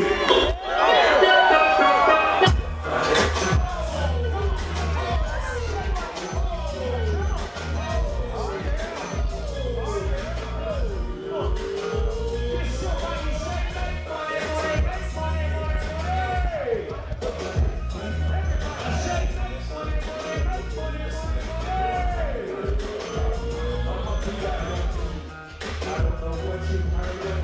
what? I don't know what you heard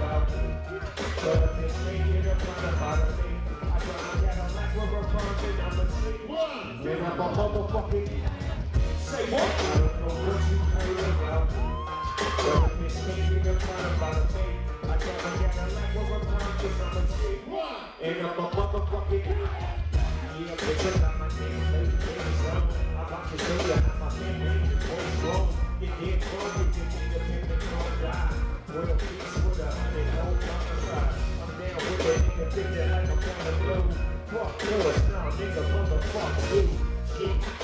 get a about a thing. I a. And I'm a motherfucking Yeah, got my name, I'm you. I'm down with think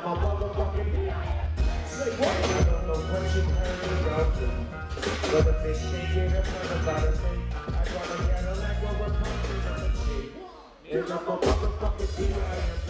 A motherfucking Say what? I don't know what you heard about me. But if they can't get a plan about a thing, I gotta get a like what we're pumping on the cheek. Then I'm a motherfucking